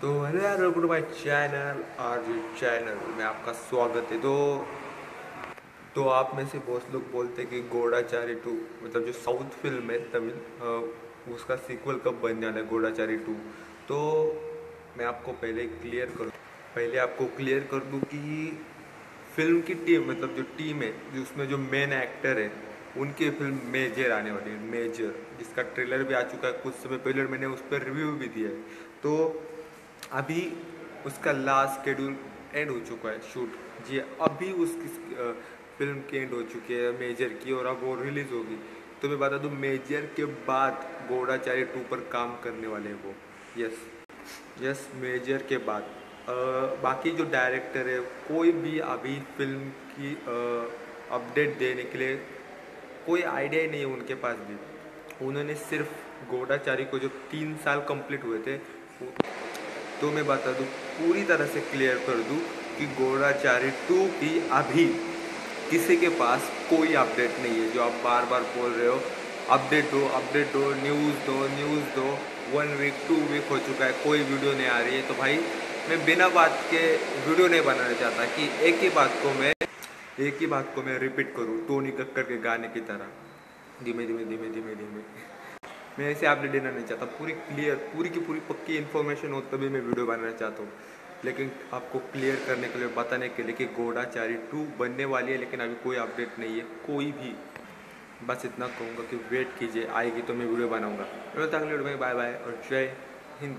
तो hello to my channel R G channel में आपका स्वागत है। तो तो आप में से बहुत लोग बोलते हैं कि घोड़ाचारी टू मतलब जो साउथ फ़िल्म है तमिल उसका सीक्वल कब बन जाना है घोड़ाचारी टू? तो मैं आपको पहले क्लियर कर, पहले आपको क्लियर कर दूँ कि फ़िल्म की टीम मतलब जो टीम है, जो उसमें जो मेन एक्टर है, उनकी फ़िल्म मेजर आने वाली है मेजर जिसका ट्रेलर भी आ चुका है कुछ समय पहले मैंने उस पर रिव्यू भी दिया है। तो अभी उसका लास्ट शेड्यूल एंड हो चुका है शूट जी अभी उसकी फ़िल्म की एंड हो चुकी है मेजर की और अब वो रिलीज़ होगी। तो मैं बता दूँ मेजर के बाद घोड़ाचारी टू पर काम करने वाले हैं वो। यस यस मेजर के बाद। अ, बाकी जो डायरेक्टर है कोई भी अभी फ़िल्म की अपडेट देने के लिए कोई आइडिया ही नहीं है उनके पास भी। उन्होंने सिर्फ़ घोड़ाचारी को जो तीन साल कंप्लीट हुए थे तो मैं बता दूँ, पूरी तरह से क्लियर कर दूँ कि घोड़ाचारी टू की अभी किसी के पास कोई अपडेट नहीं है, जो आप बार बार बोल रहे हो अपडेट दो अपडेट दो न्यूज़ दो न्यूज़ दो वन वीक टू वीक हो चुका है, कोई वीडियो नहीं आ रही है। तो भाई, मैं बिना बात के वीडियो नहीं बनाना चाहता कि एक ही बात को मैं, एक ही बात को मैं रिपीट करूँ, टोनी कक्कर के गाने की तरह। धीमे धीमे धीमे धीमे धीमे। मैं ऐसे अपडेट देना नहीं चाहता, पूरी क्लियर पूरी की पूरी पक्की इन्फॉर्मेशन हो तभी मैं वीडियो बनाना चाहता हूँ। लेकिन आपको क्लियर करने के लिए, बताने के लिए कि घोड़ाचारी टू बनने वाली है, लेकिन अभी कोई अपडेट नहीं है, कोई भी। बस इतना कहूँगा कि वेट कीजिए, आएगी तो मैं वीडियो बनाऊँगा। अगले वीडियो में बाय बाय और जय हिंद।